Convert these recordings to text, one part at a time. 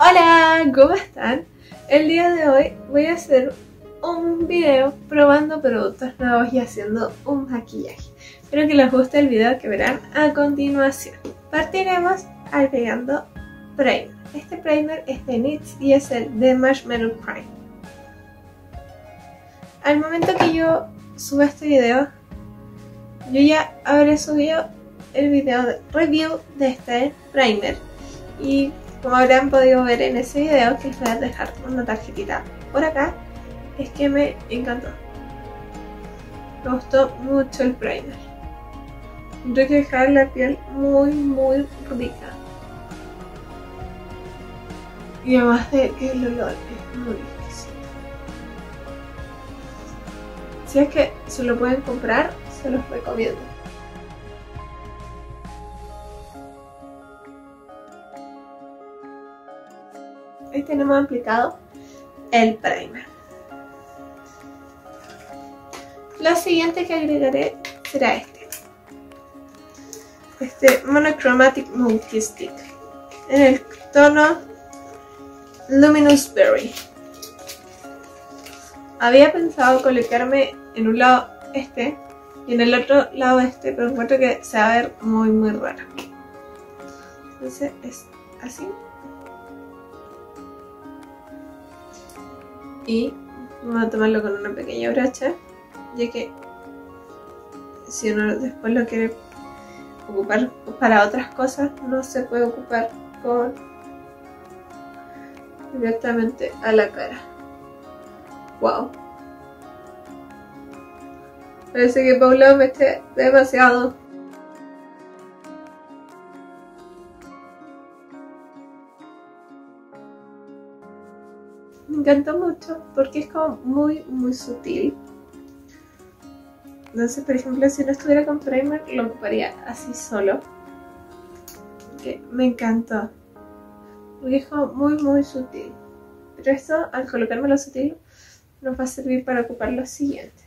Hola, ¿cómo están? El día de hoy voy a hacer un video probando productos nuevos y haciendo un maquillaje. Espero que les guste el video que verán a continuación. Partiremos agregando primer. Este primer es de NYX y es el de Marshmallow Crime. Al momento que yo suba este video, yo ya habré subido el video de review de este primer y como habrán podido ver en ese video que les voy a dejar una tarjetita por acá es que me encantó. Me gustó mucho el primer. Tengo que dejar la piel muy muy rica. Y además de que el olor es muy exquisito. Si es que se lo pueden comprar se los recomiendo Tenemos aplicado el primer. Lo siguiente que agregaré será este. Este Monochromatic Multi Stick. En el tono Luminous Berry. Había pensado colocarme en un lado este y en el otro lado este, pero encuentro que se va a ver muy muy raro. Entonces es así. Y vamos a tomarlo con una pequeña brocha ya que si uno después lo quiere ocupar para otras cosas no se puede ocupar con directamente a la cara. Wow parece que Paula me esté demasiado me encanta mucho porque es como muy muy sutil. Entonces por ejemplo si no estuviera con primer lo ocuparía así solo. Que me encantó. Porque es como muy muy sutil. Pero esto al colocármelo sutil nos va a servir para ocupar lo siguiente.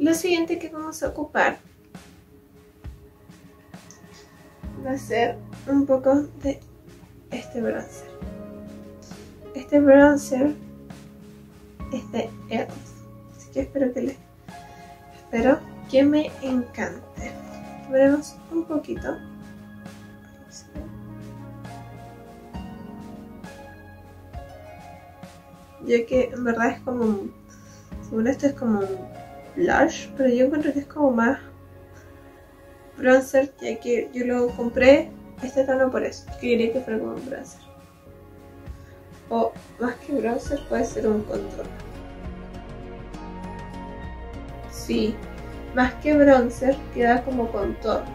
Lo siguiente que vamos a ocupar va a ser un poco de este bronzer este bronzer es de ELF. Así que espero que les espero que me encante. Veremos un poquito. Ya que en verdad es como un, según esto es como un blush, pero yo encuentro que es como más bronzer, ya que yo lo compré este tono por eso, quería que fuera como un bronzer o más que bronzer puede ser un contorno. Sí, más que bronzer queda como contorno.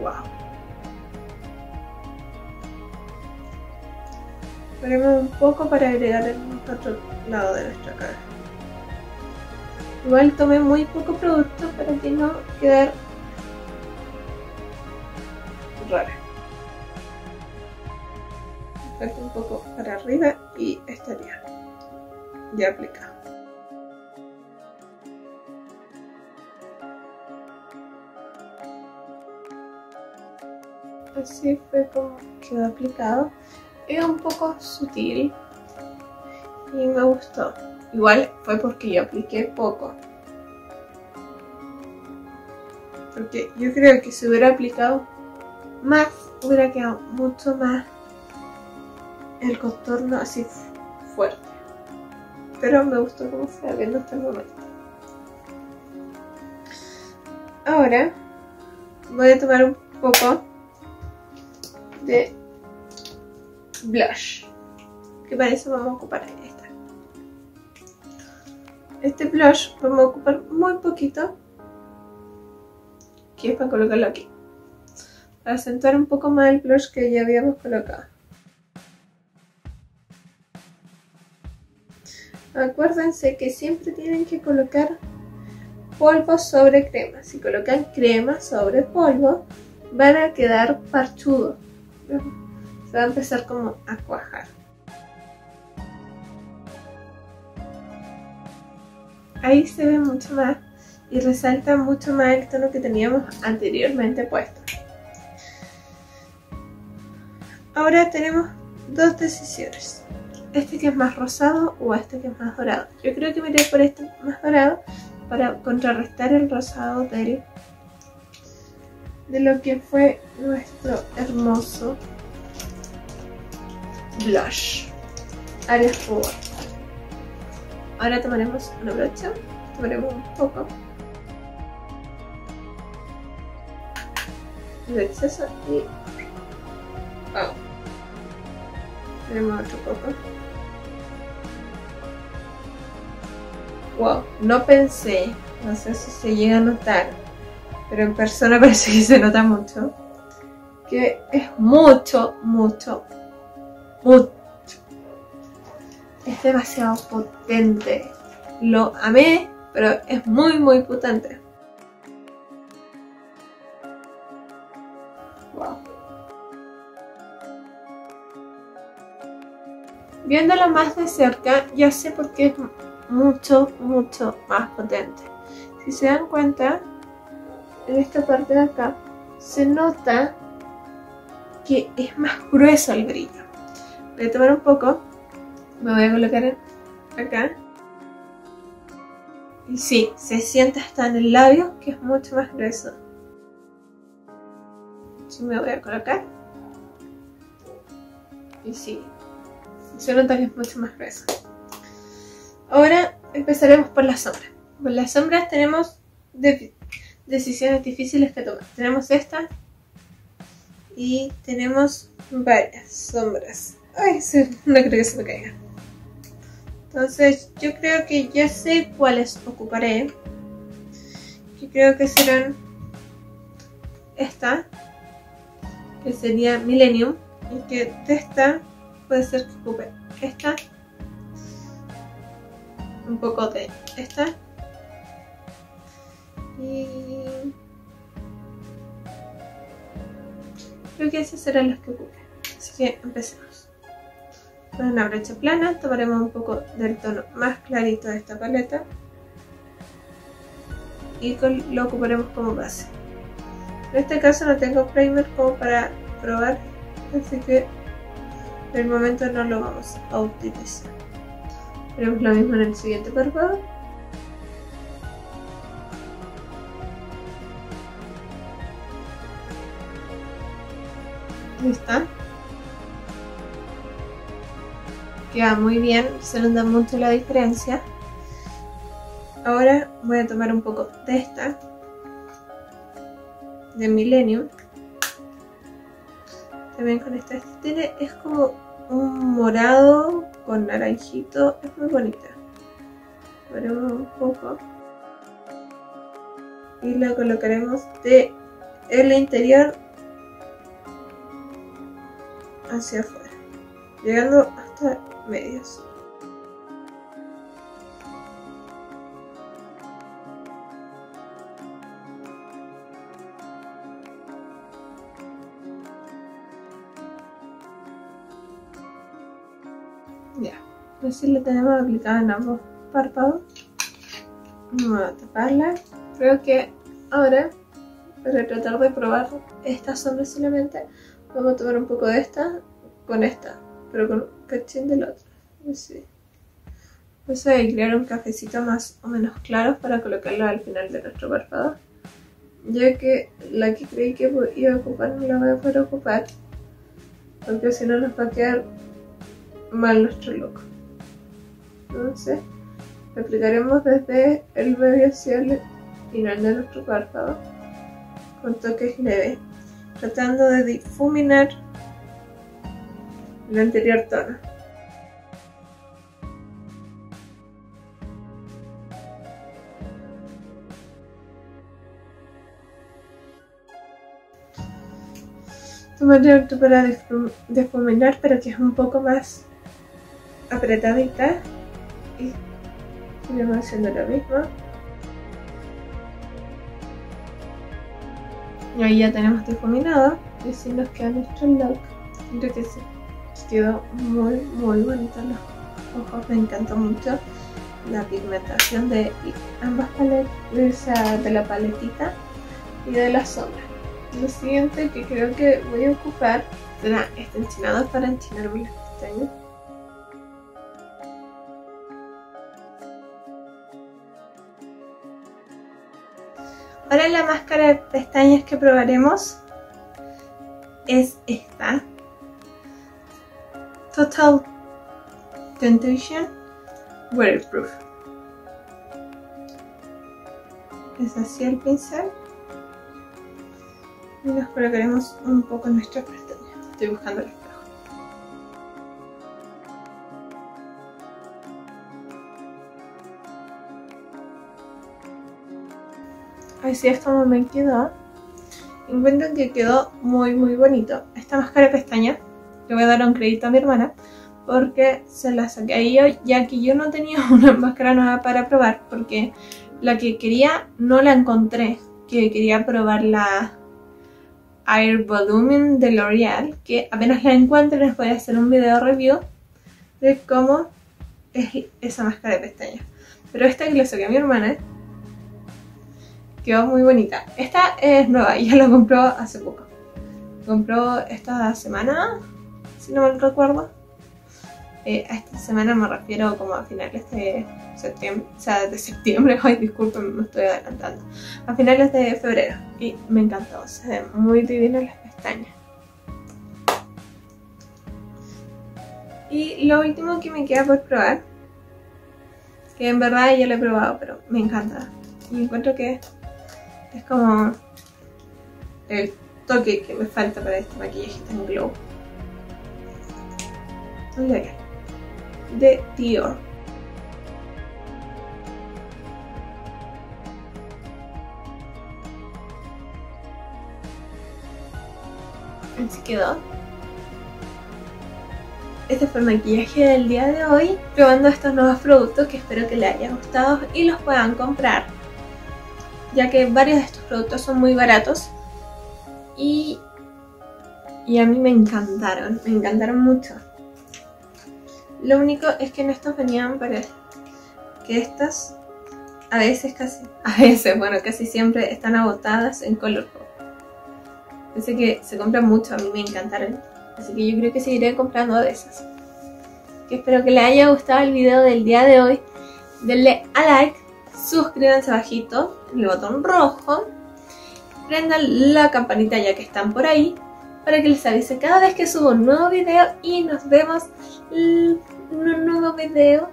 Wow. Ponemos un poco para agregar el otro lado de nuestra cara. Igual tomé muy poco producto para que no quedar rara un poco para arriba y estaría ya aplicado. Así fue como quedó aplicado. Es un poco sutil y me gustó. Igual fue porque yo apliqué poco. Porque yo creo que si hubiera aplicado más, hubiera quedado mucho más el contorno así fuerte. Pero me gustó cómo se va viendo hasta el momento. Ahora voy a tomar un poco de blush. Que para eso vamos a ocupar esta. Este blush vamos a ocupar muy poquito. Que es para colocarlo aquí. Para acentuar un poco más el blush que ya habíamos colocado. Acuérdense que siempre tienen que colocar polvo sobre crema. Si colocan crema sobre polvo, van a quedar parchudos. Se va a empezar como a cuajar. Ahí se ve mucho más y resalta mucho más el tono que teníamos anteriormente puesto. ahora tenemos dos decisiones. Este que es más rosado o este que es más dorado. Yo creo que me iré por este más dorado para contrarrestar el rosado de lo que fue nuestro hermoso blush. Arias Forward. Ahora tomaremos una brocha, tomaremos un poco de exceso y oh. tenemos otro poco wow no pensé no sé si se llega a notar pero en persona parece que se nota mucho que es mucho mucho mucho. Es demasiado potente. Lo amé pero es muy muy potente. Viéndolo más de cerca, ya sé por qué es mucho, mucho más potente. Si se dan cuenta, en esta parte de acá, se nota que es más grueso el brillo. Voy a tomar un poco, me voy a colocar acá. Y sí, se siente hasta en el labio que es mucho más grueso. Sí, me voy a colocar. Y sí, se nota que es mucho más grueso. Ahora empezaremos por las sombras. Por las sombras tenemos decisiones difíciles que tomar. Tenemos esta y tenemos varias sombras. Ay, no creo que se me caiga. Entonces yo creo que ya sé cuáles ocuparé. Yo creo que serán esta, que sería Millennium, y que de esta puede ser que ocupe esta, un poco de esta y creo que esos serán los que ocupe. Así que empecemos. Con una brocha plana tomaremos un poco del tono más clarito de esta paleta y lo ocuparemos como base. En este caso no tengo primer como para probar, así que el momento no lo vamos a utilizar. Haremos lo mismo en el siguiente párpado. Ahí está. Queda muy bien, se nota mucho la diferencia. Ahora voy a tomar un poco de esta, de Millennium. También con esta, tiene, es como un morado con naranjito, es muy bonita. Ponemos un poco y la colocaremos de el interior hacia afuera, llegando hasta medios. Así lo tenemos aplicado en ambos párpados. Vamos a taparla. Creo que ahora, para tratar de probar esta sombra solamente, vamos a tomar un poco de esta con esta, pero con un cachín del otro. Así. Vamos a crear un cafecito más o menos claro para colocarlo al final de nuestro párpado. Ya que la que creí que iba a ocupar no la voy a poder ocupar. Porque si no nos va a quedar mal nuestro look. Entonces, aplicaremos desde el medio hacia el final de nuestro párpado con toques leves, tratando de difuminar el anterior tono. Tomaré otro para difuminar, pero que es un poco más apretadita y seguimos haciendo lo mismo. Y ahí ya tenemos difuminado y así nos queda nuestro look creo que quedó muy muy bonito los ojos. Me encantó mucho la pigmentación de ambas paletas de la paletita y de la sombra. Lo siguiente que creo que voy a ocupar será este enchinador para enchinarme las pestañas. Ahora la máscara de pestañas que probaremos es esta. Total Temptation Waterproof. Es así el pincel. Y nos colocaremos un poco en nuestras pestañas. Estoy buscando Así es como me quedó. Encuentro que quedó muy muy bonito. Esta máscara de pestañas le voy a dar un crédito a mi hermana porque se la saqué a yo ya que yo no tenía una máscara nueva para probar porque la que quería no la encontré que quería probar la Air Volumen de L'Oreal que apenas la encuentre les voy a hacer un video review de cómo es esa máscara de pestañas pero esta que le saqué a mi hermana quedó muy bonita esta es nueva, ya la compró hace poco compró esta semana si no mal recuerdo. Eh, a esta semana me refiero como a finales de septiembre, o sea, de septiembre, ay disculpen, me estoy adelantando, a finales de febrero y me encantó, se ven muy divinas las pestañas. Y lo último que me queda por probar, que en verdad ya lo he probado, pero me encanta. Y encuentro que es como el toque que me falta para este maquillaje tan glow de Dior. Así quedó. Este fue el maquillaje del día de hoy, probando estos nuevos productos que espero que les haya gustado y los puedan comprar, ya que varios de estos productos son muy baratos y, y a mí me encantaron, me encantaron mucho. Lo único es que en estos venían para que estas a veces casi, a veces, bueno, casi siempre están agotadas en color rojo. Así que se compran mucho, a mí me encantaron. Así que yo creo que seguiré comprando de esas. Que espero que les haya gustado el video del día de hoy. Denle a like, suscríbanse abajito en el botón rojo. Prendan la campanita ya que están por ahí para que les avise cada vez que subo un nuevo video y nos vemos en un nuevo video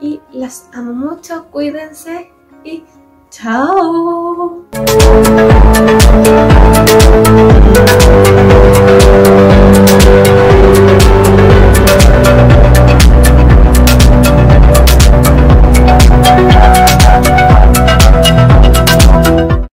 y las amo mucho, cuídense y chao.